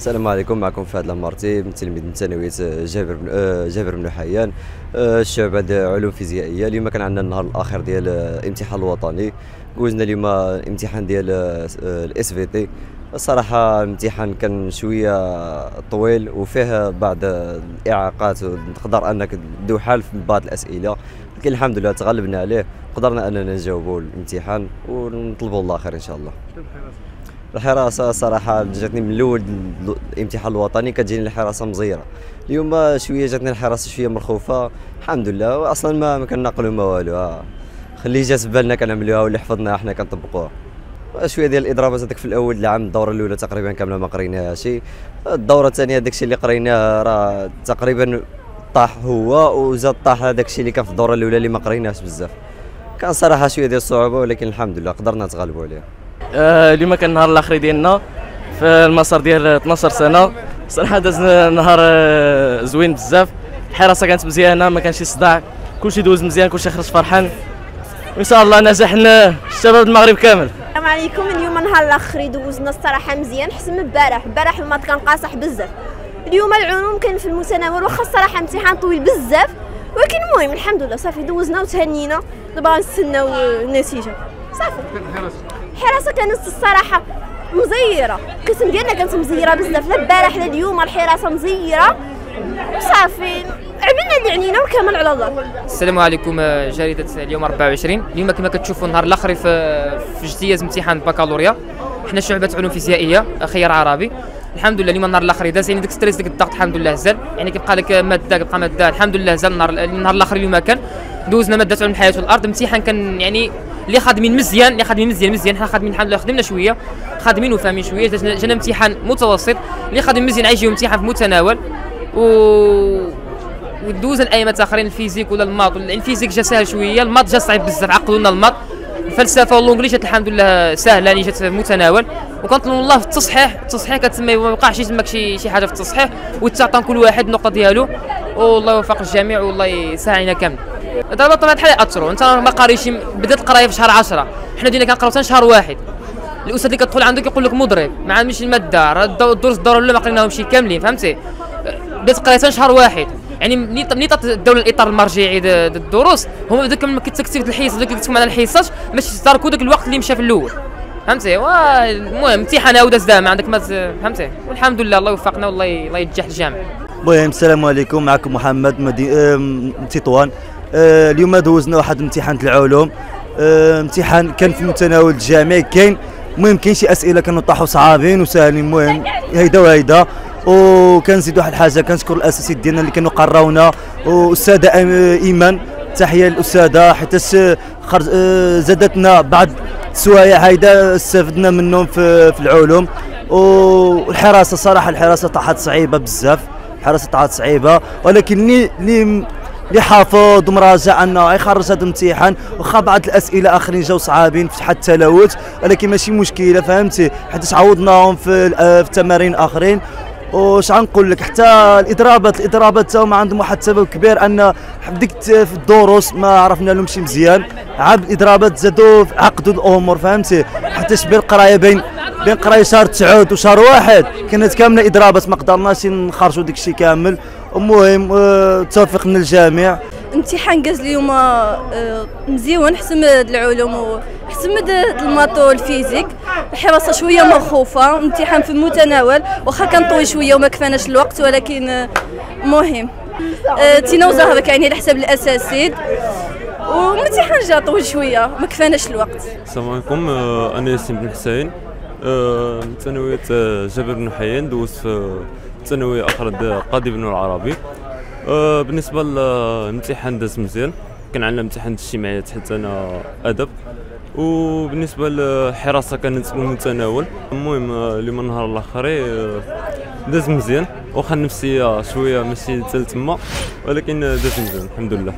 السلام عليكم معكم فهد لامارتي تلميذ من ثانويه جابر بن آه، جابر بن حيان. آه، الشعبة علوم فيزيائية. اليوم كان عندنا النهار الآخر ديال الامتحان الوطني. دوزنا اليوم الامتحان ديال ال SVT الصراحه الامتحان كان شوية طويل وفيه بعض الإعاقات. نقدر أنك توحل في بعض الأسئلة لكن الحمد لله تغلبنا عليه. قدرنا أننا نجاوبوا الامتحان ونطلبوا الله خير إن شاء الله. الحراسة صراحة جاتني من الأول الامتحان الوطني كتجيني الحراسة مزيرة. اليوم شوية جاتني الحراسة شوية مرخوفه الحمد لله. أصلا ما, ما ما والو خلي جات في بالنا كنعملوها واللي حفظناها حنا كنطبقوها. شوية ديال الاضرابات هذاك في الأول العام الدورة الأولى تقريبا كاملة ما قريناهاش الدورة الثانية داك الشيء اللي قريناه راه تقريبا طاح هو وزاد طاح هذاك الشيء اللي كان في الدورة الأولى اللي ما قريناهش بزاف. كان صراحة شوية ديال الصعوبه ولكن الحمد لله قدرنا نتغلبوا عليها. آه اليوم كان النهار الآخر ديالنا في المسار ديال 12 سنة. صراحة داز نهار آه، زوين بزاف. الحراسة كانت مزيانة ما كانش صداع. كلشي دوز مزيان كلشي خرج فرحان. وإن شاء الله نجحنا الشباب المغرب كامل. السلام عليكم. اليوم نهار الآخر دوزنا الصراحة مزيان حسن من البارح. البارح ال maths كان قاصح بزاف. اليوم العلوم كان في المتناول واخا الصراحة امتحان طويل بزاف. ولكن المهم الحمد لله صافي دوزنا وتهنينا. دابا غنستناو النتيجة. صافي. الحراسة كانت الصراحة مزيرة. القسم ديالنا كانت مزيرة بزاف. لا البارح لا اليوم الحراسة مزيرة. وصافي عملنا اللي عنينا وكمل على الله السلام عليكم آه، جريدة اليوم 24 اليوم كما كتشوفوا النهار الآخر في في اجتياز امتحان البكالوريا حنا شعبة علوم فيزيائية خيار عربي. الحمد لله اليوم النهار الآخر داز يعني ديك ستريس ديك الضغط الحمد لله زال. يعني كيبقى لك مادة كيبقى مادة. الحمد لله زال النهار النهار الآخر اليوم كان دوزنا مادة علوم الحياة والأرض. امتحان كان يعني اللي خادمين مزيان اللي خادمين مزيان مزيان. حنا خادمين الحمد لله خدمنا شوية. خادمين وفاهمين شوية. جانا امتحان متوسط. اللي خادم مزيان عايجيو امتحان في متناول. و ودوز الايامات اخرين ال physique ولا ال maths. ال physique جا سهل شوية ال maths جا صعيب بزاف. عقدوا لنا ال maths. الفلسفة و l'anglais جات الحمد لله سهله يعني جات في متناول. وكنطلب الله في التصحيح. التصحيح كتسمى ما يوقعش يتمك شي شي حاجة في التصحيح. وتعطى كل واحد النقطه ديالو. والله يوفق الجميع والله يسهل علينا كامل. دابا بطبيعه الحال ياثروا أنت ما قاريش بدأت القرايه في شهر 10 حنا دينا كنقرأو حتى شهر واحد. الأستاذ اللي كتدخل عنده كيقول لك مضرب ما عندش الماده راه الدروس الدوره الاولى ما قريناهمش كاملين فهمتي؟ بدأت قرايه شهر واحد. يعني ملي ملي الدولة الإطار المرجعي الدروس هما بداك ما كتكتب الحصص اللي كتكتب على الحصص باش تاركوا داك الوقت اللي مشى في الأول. فهمتي؟ المهم امتحان عاود ما عندك ما فهمتي؟ والحمد لله الله يوفقنا والله الله ينجح الجامع. المهم السلام عليكم. معكم محمد مدي... تطوان أه اليوم دوزنا واحد امتحان العلوم. أه امتحان كان في متناول الجامع كاين المهم كاين شي أسئلة كانوا طاحوا صعابين وساهلين المهم هيدا وهيدا. وكنزيد واحد الحاجة كنشكر الاساتذه ديالنا اللي كانوا قراونا والاستاذه إيمان تحية للأستاذة حيت آه، زادتنا بعض السوايع هيدا استفدنا منهم في, في العلوم. والحراسة صراحة الحراسة طاحت صعيبة بزاف الحراسة طاحت صعيبة. ولكن اللي اللي حافظ ومراجع أنه يخرج هذا الامتحان واخا بعض الأسئلة آخرين جاو صعابين في حد التلوث ولكن ماشي مشكلة فهمتي؟ حيت عوضناهم في, في التمارين آخرين؟ وش غنقول لك؟ حتى الاضرابات الإضرابات هما عندهم واحد السبب كبير أن ديك في الدروس ما عرفنا لهم شي مزيان. عاد الإضرابات زادوا عقدوا الأمور فهمتي؟ حتى بين القرايه بين بين قراية شهر تسعود وشهر واحد كانت كاملة إضرابات ما قدرناش نخرجوا ديك الشيء كامل. المهم التوفيق من الجميع. امتحان قاز اليوم آه، مزيون حسن العلوم وحسن الماطو والفيزيك الحراسة شوية مخوفة امتحان في المتناول. واخا كان طويل شوية وما كفاناش الوقت ولكن آه، مهم. آه، تينا وزهرك يعني على حساب الأساسيد. وامتحان جا طويل شوية ما كفاناش الوقت. السلام عليكم أنا ياسين بن حسين. ثانويه جابر بن حيان دوزت في ثانويه أخرى قاضي بن العربي. بالنسبة للامتحان داز مزيان. كان عندنا امتحان اجتماعيات حتى أنا أدب. وبالنسبة للحراسه كانت متناول. المهم اليوم النهار الأخر آه، داز مزيان. واخا النفسية شوية ماشي تال تما ولكن داز مزيان الحمد لله.